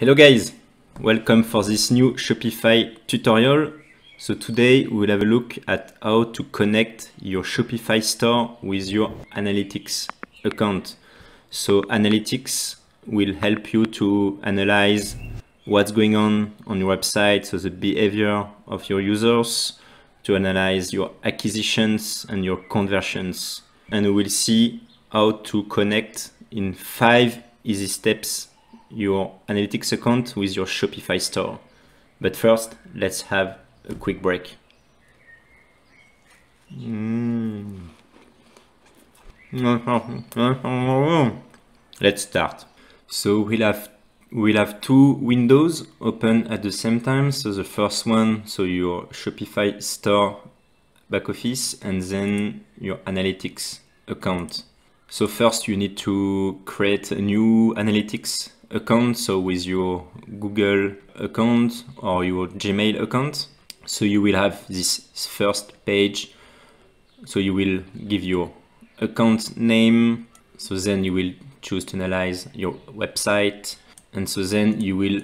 Hello guys, welcome for this new Shopify tutorial. So today we will have a look at how to connect your Shopify store with your analytics account. So analytics will help you to analyze what's going on on your website, so the behavior of your users, to analyze your acquisitions and your conversions. And we will see how to connect in five easy steps your analytics account with your Shopify store. But first, let's have a quick break. Mm. Let's start. So we'll have we'll have two windows open at the same time. So the first one, so your Shopify store back office and then your analytics account. So first you need to create a new analytics account. So with your Google account or your Gmail account. So you will have this first page. So you will give your account name. So then you will choose to analyze your website. And so then you will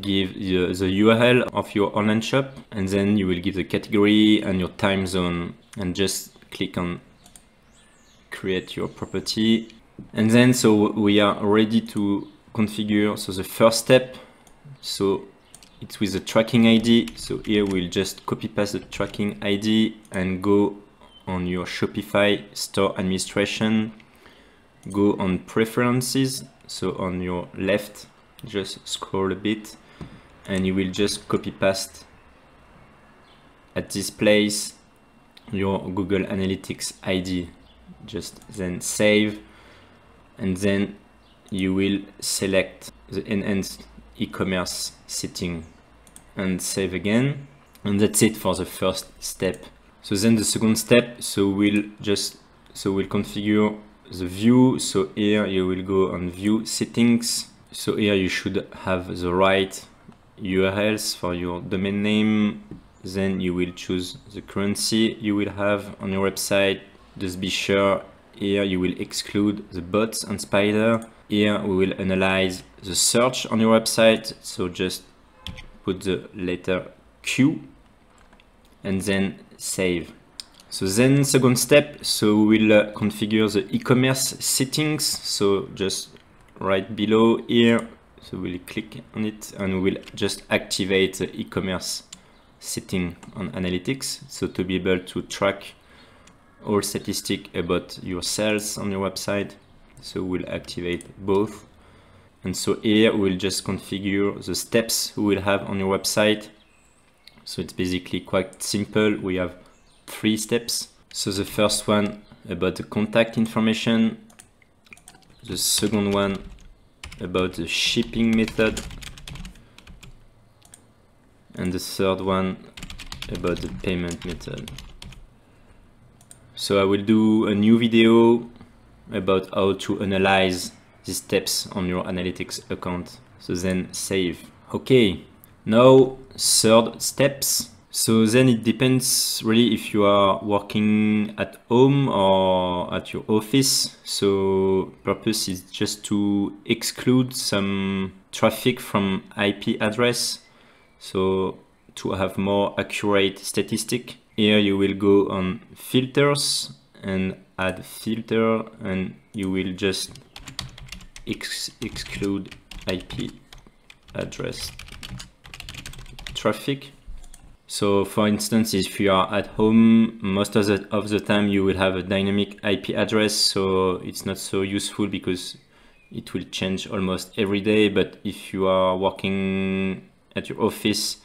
give the, the URL of your online shop and then you will give the category and your time zone and just click on create your property. And then so we are ready to configure. So the first step, so it's with the tracking ID. So here we'll just copy paste the tracking ID and go on your Shopify store administration, go on preferences. So on your left, just scroll a bit and you will just copy paste at this place your Google Analytics ID just then save and then you will select the enhanced e-commerce setting and save again. And that's it for the first step. So then the second step so we'll just so we'll configure the view. So here you will go on view settings. So here you should have the right urls for your domain name. Then you will choose the currency you will have on your website. Just be sure here you will exclude the bots and spider. Here we will analyze the search on your website. So just put the letter Q and then save. So then second step, so we'll uh, configure the e-commerce settings. So just right below here, so we'll click on it and we'll just activate the e-commerce setting on analytics. So to be able to track all statistic about your sales on your website. So we'll activate both. And so here we'll just configure the steps we will have on your website. So it's basically quite simple. We have three steps. So the first one about the contact information. The second one about the shipping method. And the third one about the payment method. So I will do a new video about how to analyze these steps on your analytics account. So then save. Okay, now third steps. So then it depends really if you are working at home or at your office. So purpose is just to exclude some traffic from IP address. So to have more accurate statistic here you will go on filters and add filter and you will just ex exclude IP address traffic. So for instance, if you are at home, most of the, of the time you will have a dynamic IP address. So it's not so useful because it will change almost every day. But if you are working at your office,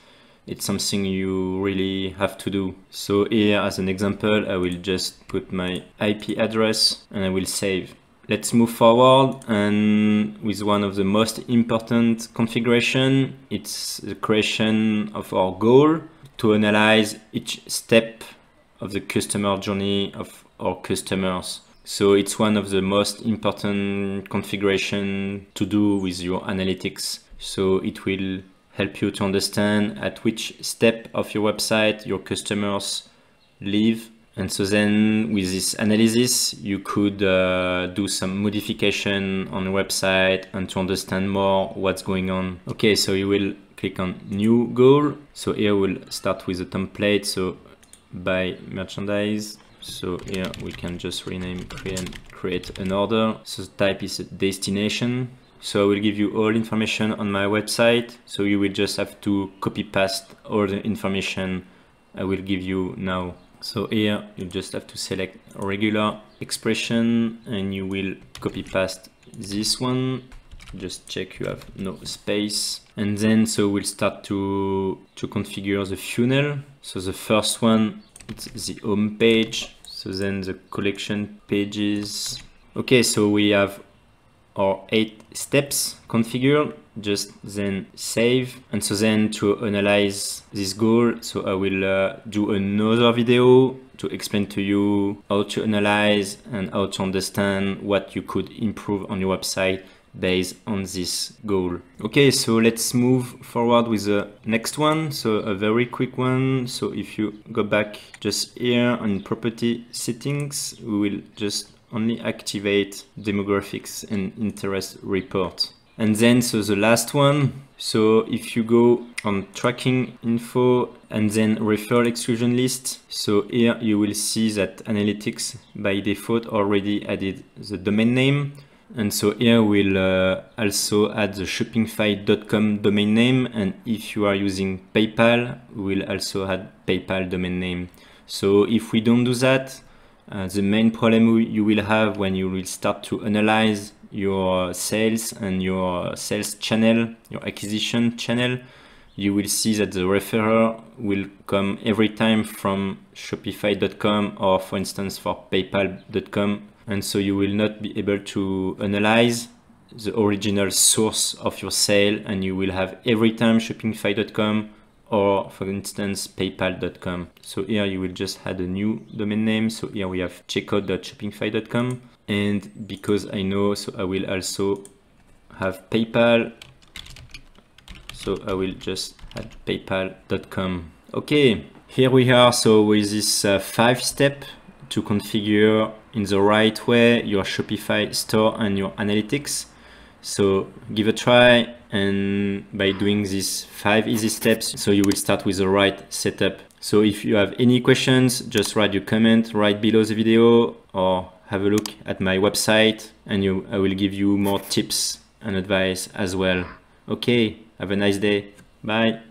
it's something you really have to do. So here as an example, I will just put my IP address and I will save. Let's move forward and with one of the most important configuration, it's the creation of our goal to analyze each step of the customer journey of our customers. So it's one of the most important configuration to do with your analytics. So it will help you to understand at which step of your website your customers live And so then with this analysis, you could uh, do some modification on the website and to understand more what's going on. Okay, so you will click on new goal. So here we'll start with a template. So buy merchandise. So here we can just rename create, create an order. So the type is a destination. So I will give you all information on my website. So you will just have to copy paste all the information I will give you now. So here you just have to select regular expression and you will copy paste this one. Just check you have no space. And then so we'll start to, to configure the funnel. So the first one, it's the home page. So then the collection pages. Okay, so we have our eight steps configured just then save and so then to analyze this goal so I will uh, do another video to explain to you how to analyze and how to understand what you could improve on your website based on this goal. Okay, so let's move forward with the next one. So a very quick one. So if you go back just here on property settings, we will just only activate demographics and interest report. And then, so the last one, so if you go on tracking info and then referral exclusion list, so here you will see that analytics by default already added the domain name. And so here we'll uh, also add the shopify.com domain name. And if you are using PayPal, we'll also add PayPal domain name. So if we don't do that, uh, the main problem you will have when you will start to analyze your sales and your sales channel, your acquisition channel, you will see that the referrer will come every time from shopify.com or for instance for paypal.com and so you will not be able to analyze the original source of your sale and you will have every time shopify.com or for instance paypal.com so here you will just add a new domain name. So here we have checkout.shopify.com and because I know so I will also have PayPal. So I will just add paypal.com okay here we are. So with this uh, five step to configure in the right way your Shopify store and your analytics so give a try and by doing these five easy steps, so you will start with the right setup. So if you have any questions, just write your comment right below the video or have a look at my website and you, I will give you more tips and advice as well. Okay, have a nice day. Bye.